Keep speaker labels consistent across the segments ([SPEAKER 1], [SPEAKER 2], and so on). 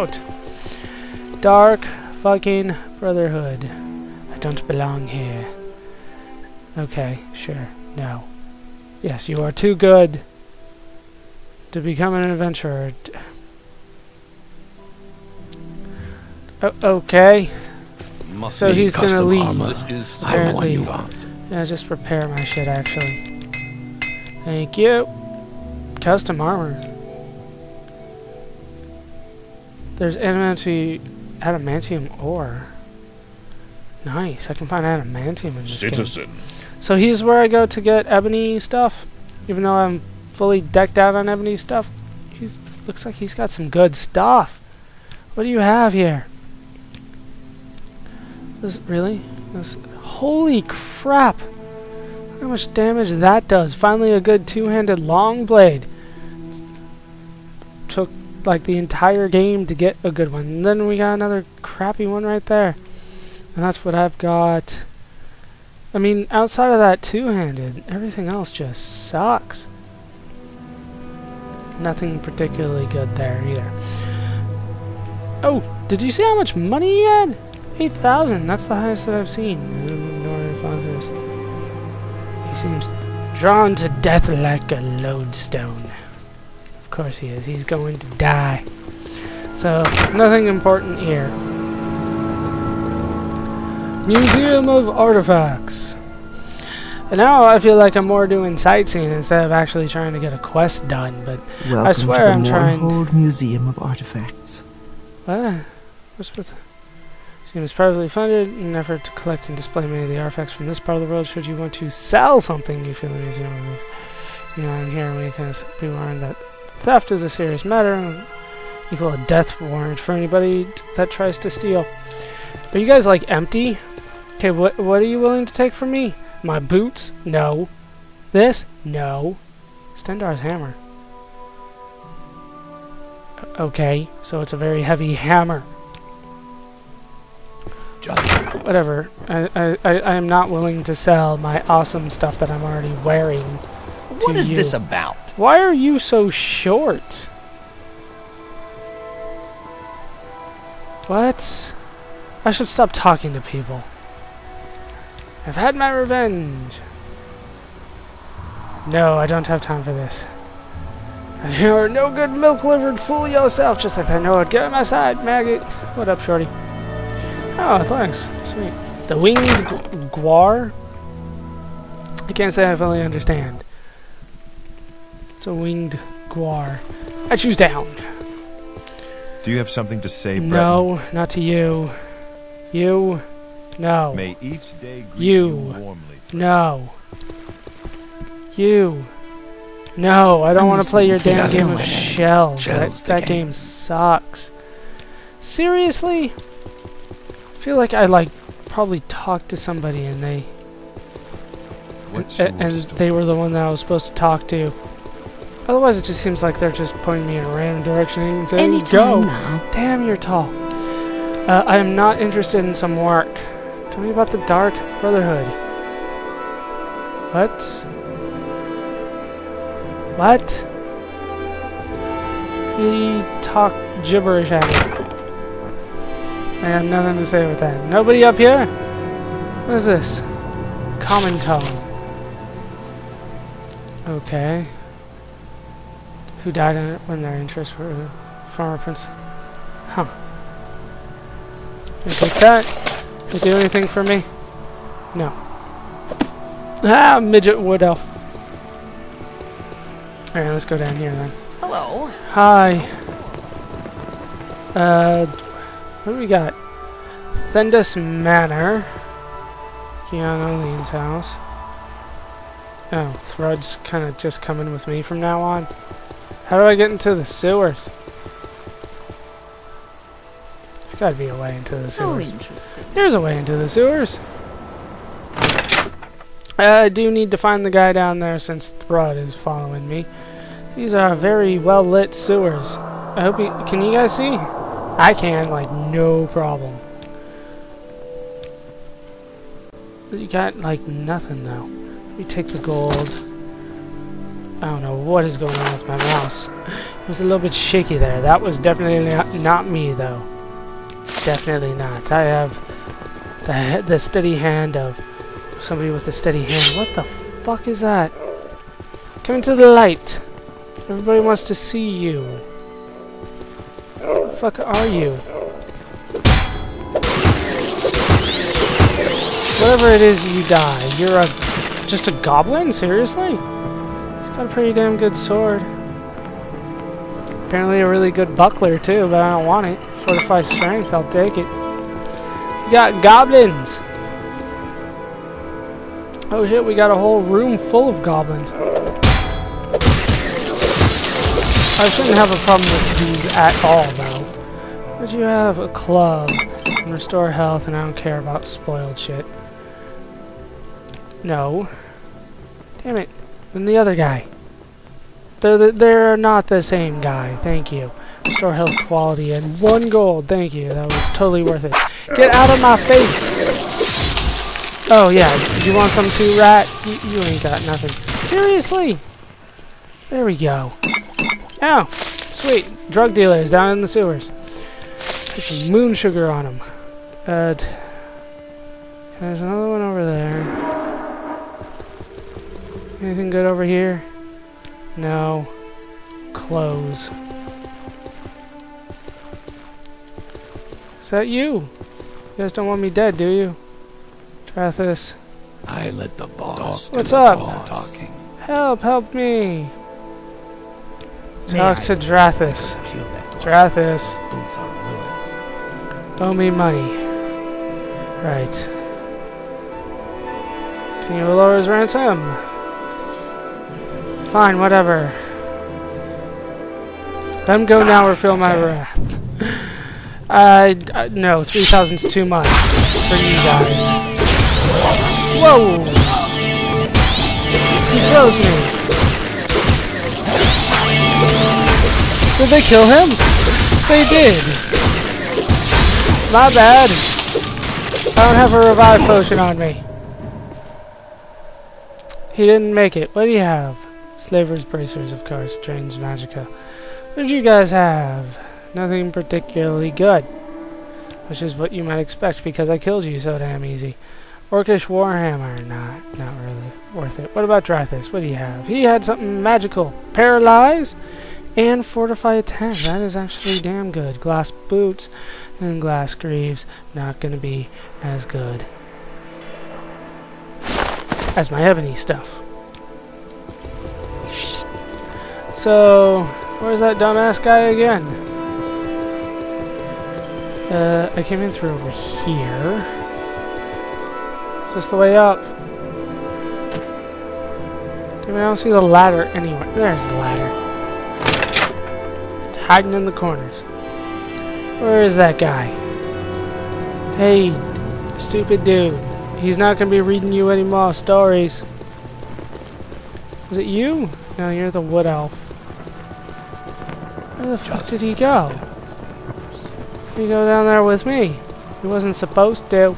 [SPEAKER 1] out. Dark fucking Brotherhood. I don't belong here. Okay, sure. No. Yes, you are too good to become an adventurer. O okay.
[SPEAKER 2] Must
[SPEAKER 1] So he's gonna leave.
[SPEAKER 2] armor. This is
[SPEAKER 3] I'm the one
[SPEAKER 1] Apparently. Yeah, just repair my shit, actually. Thank you. Custom armor. There's adamantium, adamantium ore. Nice, I can find adamantium in this game.
[SPEAKER 2] citizen.
[SPEAKER 1] So here's where I go to get ebony stuff. Even though I'm fully decked out on ebony stuff, he's looks like he's got some good stuff. What do you have here? This really? This holy crap! How much damage that does. Finally a good two-handed long blade. Like the entire game to get a good one. And then we got another crappy one right there. And that's what I've got. I mean, outside of that two-handed, everything else just sucks. Nothing particularly good there either. Oh, did you see how much money he had? 8,000. That's the highest that I've seen. He seems drawn to death like a lodestone. Of course he is. He's going to die. So, nothing important here. Museum of Artifacts. And now I feel like I'm more doing sightseeing instead of actually trying to get a quest done, but
[SPEAKER 4] Welcome
[SPEAKER 1] swear
[SPEAKER 4] to the
[SPEAKER 1] I'm trying-
[SPEAKER 4] Mournhold Museum of Artifacts.
[SPEAKER 1] what? What's with Museum is privately funded in an effort to collect and display many of the artifacts from this part of the world. Should you want to sell something you feel the museum you know, I'm here we can be warned that theft is a serious matter equal a death warrant for anybody that tries to steal. Are you guys like empty? Okay, what what are you willing to take from me? My boots? No. This? No. Stendarr's hammer. Okay, so it's a very heavy hammer. Whatever. I, I, I, am not willing to sell my awesome stuff that I'm already wearing.
[SPEAKER 3] What is
[SPEAKER 1] you.
[SPEAKER 3] this about?
[SPEAKER 1] Why are you so short? What? I should stop talking to people. I've had my revenge. No, I don't have time for this. You're no good milk-livered fool yourself, just like that. No, get on my side, maggot. What up, shorty? Oh, thanks. Sweet. The winged gu- guar? I can't say I fully understand. It's a winged guar. I choose down.
[SPEAKER 5] Do you have something to say, Breton?
[SPEAKER 1] No, not to you. You. No.
[SPEAKER 5] May each day greet
[SPEAKER 1] You.
[SPEAKER 5] you, warmly.
[SPEAKER 1] No. You. No, I don't want to play your damn game of
[SPEAKER 3] like
[SPEAKER 1] shells. That, that
[SPEAKER 3] game.
[SPEAKER 1] game sucks. Seriously? I feel like I like probably talked to somebody and they
[SPEAKER 5] What's
[SPEAKER 1] a- and they were the one that I was supposed to talk to. Otherwise, it just seems like they're just pointing me in a random direction and saying,
[SPEAKER 6] Anytime
[SPEAKER 1] "Go."
[SPEAKER 6] now.
[SPEAKER 1] Damn, you're tall. Uh, I am not interested in some work. Tell me about the Dark Brotherhood. What? What? He talk gibberish at me. I have nothing to say with that. Nobody up here? What is this? Common tone. Okay. Who died in it when their interests were farmer prince? Huh. You take that? You do anything for me? No. Ah, midget wood elf. Alright, let's go down here then.
[SPEAKER 3] Hello.
[SPEAKER 1] Hi. Uh, what do we got? Thendus Manor. Keanu Lean's house. Oh, Thrud's kind of just coming with me from now on. How do I get into the sewers? There's gotta be a way into the sewers.
[SPEAKER 6] interesting.
[SPEAKER 1] There's a way into the sewers. I do need to find the guy down there since Thrud is following me. These are very well lit sewers. I hope you can you guys see? I can, like no problem. You got like nothing though. Let me take the gold. I don't know what is going on with my mouse. It was a little bit shaky there. That was definitely not, not me, though. Definitely not. I have the, the steady hand of somebody with a steady hand. What the fuck is that? Come into the light. Everybody wants to see you. The fuck are you? Whatever it is, you die. You're a just a goblin? Seriously? A pretty damn good sword. Apparently a really good buckler too, but I don't want it. Fortified strength, I'll take it. We got goblins! Oh shit, we got a whole room full of goblins. I shouldn't have a problem with these at all, though. But you have a club and restore health, and I don't care about spoiled shit. No. Damn it. And the other guy. They're, the, they're not the same guy. Thank you. Restore health quality and one gold. Thank you. That was totally worth it. Get out of my face! Oh, yeah. You want some too, rat? You, you ain't got nothing. Seriously? There we go. Oh, sweet. Drug dealers down in the sewers. Put some moon sugar on them. Uh, there's another one over there. Anything good over here? No. Close. Is that you? You guys don't want me dead, do you? Try this.
[SPEAKER 2] I let the boss. do
[SPEAKER 1] What's
[SPEAKER 2] the
[SPEAKER 1] up?
[SPEAKER 2] Talking.
[SPEAKER 1] Help, help me!
[SPEAKER 2] May
[SPEAKER 1] Talk
[SPEAKER 2] I
[SPEAKER 1] to Drathas.
[SPEAKER 2] Kill that.
[SPEAKER 1] Drathas,
[SPEAKER 2] Boots are ruined.
[SPEAKER 1] owe me money. Right. Can you lower his ransom? Fine, whatever. Let him go now or feel my wrath. I, uh, no, 3,000's too much for you guys. Whoa! He froze me. Did they kill him? They did. My bad. I don't have a revive potion on me. He didn't make it. What do you have? Slaver's bracers, of course. Drains magica. What did you guys have? Nothing particularly good. Which is what you might expect because I killed you so damn easy. Orcish Warhammer. Not, not really worth it. What about Drathas? What do you have? He had something magical. Paralyze and Fortify attack. That is actually damn good. Glass boots and glass greaves. Not going to be as good as my ebony stuff. So, where's that dumbass guy again? Uh, I came in through over here. Is this the way up? Damn I don't see the ladder anywhere. There's the ladder. It's hiding in the corners. Where is that guy? Hey, stupid dude. He's not going to be reading you any more stories. Is it you? No, you're the wood elf. Where the fuck did he go? He go down there with me? He wasn't supposed to.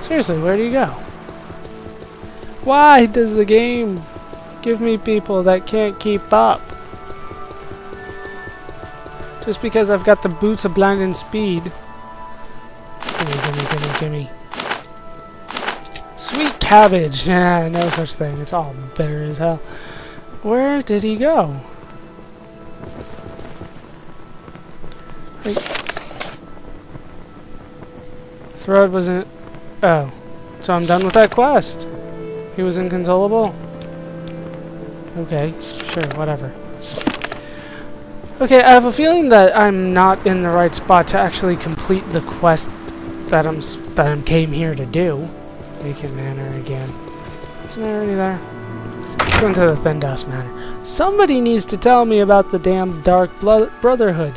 [SPEAKER 1] Seriously, where do you go? Why does the game give me people that can't keep up? Just because I've got the boots of blinding speed. Gimme, gimme, gimme, gimme. Sweet cabbage! Yeah, no such thing. It's all bitter as hell. Where did he go? Thrud wasn't. Oh. So I'm done with that quest. He was inconsolable? Okay, sure, whatever. Okay, I have a feeling that I'm not in the right spot to actually complete the quest that I'm that I came here to do. Vacant Manor again. Isn't there already there? Let's go into the Thin Dust Manor. Somebody needs to tell me about the damn Dark Brotherhood.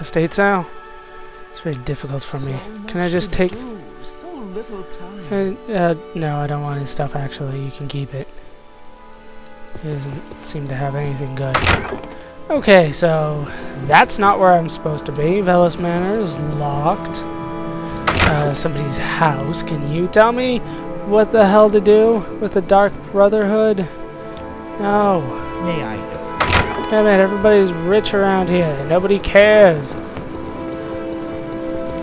[SPEAKER 1] Estate sale? It's very difficult for me. Can I just take...
[SPEAKER 4] So little time.
[SPEAKER 1] Can, uh, no, I don't want his stuff actually. You can keep it. He doesn't seem to have anything good. Okay, so that's not where I'm supposed to be. Velos Manor is locked. Uh, somebody's house. Can you tell me what the hell to do with the Dark Brotherhood? No.
[SPEAKER 4] May I?
[SPEAKER 1] Damn it, everybody's rich around here. Nobody cares.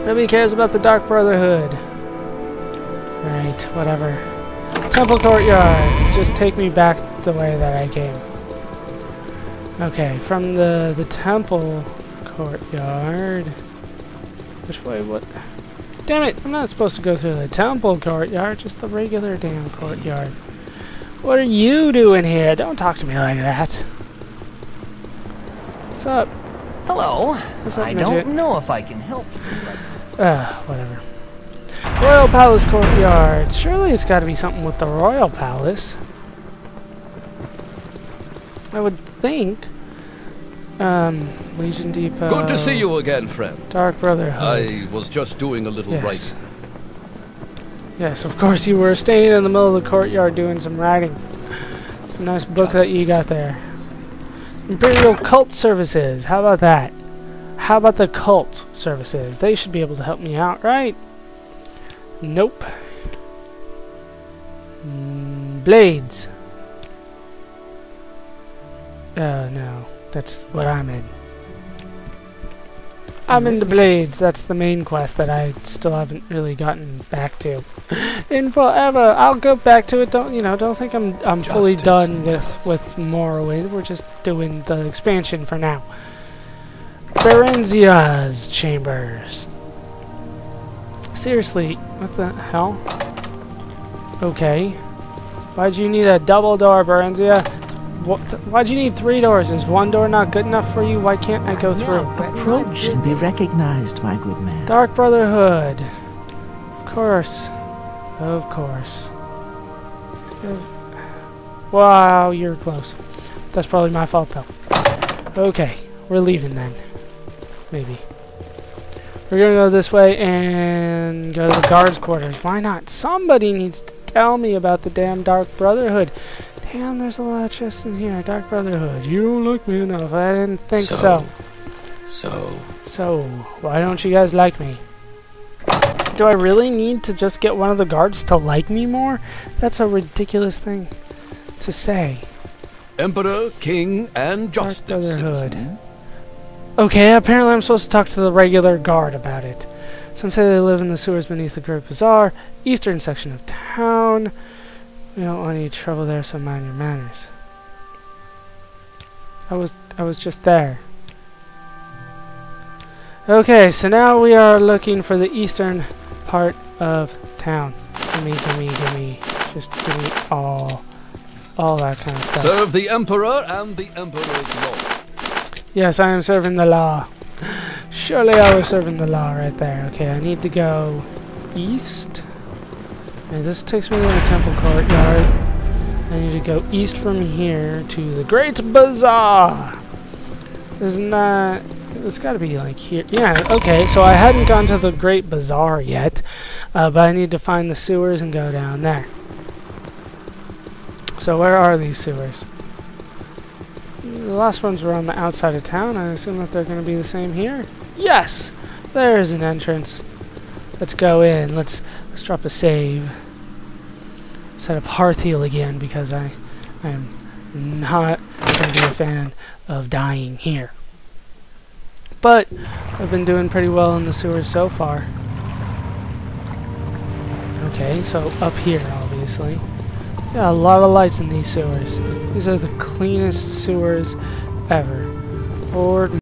[SPEAKER 1] Nobody cares about the Dark Brotherhood. Right, whatever. Temple Courtyard. Just take me back the way that I came. Okay, from the, the Temple Courtyard. Which way? What? Damn it! I'm not supposed to go through the Temple Courtyard, just the regular damn courtyard. What are you doing here? Don't talk to me like that. What's up?
[SPEAKER 3] Hello.
[SPEAKER 1] What's up,
[SPEAKER 3] I
[SPEAKER 1] midget?
[SPEAKER 3] don't know if I can help you.
[SPEAKER 1] Uh, whatever. Royal Palace Courtyard. Surely it's got to be something with the Royal Palace. I would think. Um, Legion Depot.
[SPEAKER 2] Good to see you again, friend.
[SPEAKER 1] Dark Brotherhood.
[SPEAKER 2] I was just doing a little
[SPEAKER 1] yes.
[SPEAKER 2] writing.
[SPEAKER 1] Yes, of course you were standing in the middle of the courtyard doing some writing. It's a nice book that you got there. Imperial Cult Services. How about that? How about the cult services? They should be able to help me out, right? Nope. Mm, blades. Uh, no. That's what I'm in. I'm in the Blades. That's the main quest that I still haven't really gotten back to. In forever, I'll go back to it. Don't you know? Don't think I'm I'm fully done with with Morrowind. We're just doing the expansion for now. Barenziah's chambers. Seriously, what the hell? Okay. Why'd you need a double door, Berenzia? What th why'd you need three doors? Is one door not good enough for you? Why can't I go through?
[SPEAKER 4] Approach and be recognized, my good man.
[SPEAKER 1] Dark Brotherhood. Of course. Of course. Wow, you're close. That's probably my fault, though. Okay, we're leaving then. Maybe. We're gonna go this way and go to the guards' quarters. Why not? Somebody needs to tell me about the damn Dark Brotherhood. Damn, there's a lot of chests in here. Dark Brotherhood. You don't like me enough. I didn't think so.
[SPEAKER 2] So,
[SPEAKER 1] So, so why don't you guys like me? Do I really need to just get one of the guards to like me more? That's a ridiculous thing to say.
[SPEAKER 2] Emperor, King, and Justice.
[SPEAKER 1] Dark
[SPEAKER 2] Justice.
[SPEAKER 1] Brotherhood.
[SPEAKER 2] citizen.
[SPEAKER 1] Okay, apparently I'm supposed to talk to the regular guard about it. Some say they live in the sewers beneath the Great Bazaar, eastern section of town. We don't want any trouble there, so mind your manners. I was I was just there. Okay, so now we are looking for the eastern part of town. Gimme, gimme, gimme. Just give me all all that kind of stuff.
[SPEAKER 2] Serve the Emperor and the Emperor's law.
[SPEAKER 1] Yes, I am serving the law. Surely I was serving the law right there. Okay, I need to go east. And this takes me to the temple courtyard. I need to go east from here to the Great Bazaar. Isn't that... It's got to be like here. Yeah, okay, so I hadn't gone to the Great Bazaar yet. Uh, but I need to find the sewers and go down there. So where are these sewers? The last ones were on the outside of town. I assume that they're going to be the same here. Yes, there's an entrance. Let's go in. Let's let's drop a save. Set up Hearth Heal again because I I'm not going to be a fan of dying here. But I've been doing pretty well in the sewers so far. Okay, so up here, obviously. Yeah, a lot of lights in these sewers. These are the cleanest sewers ever. Lord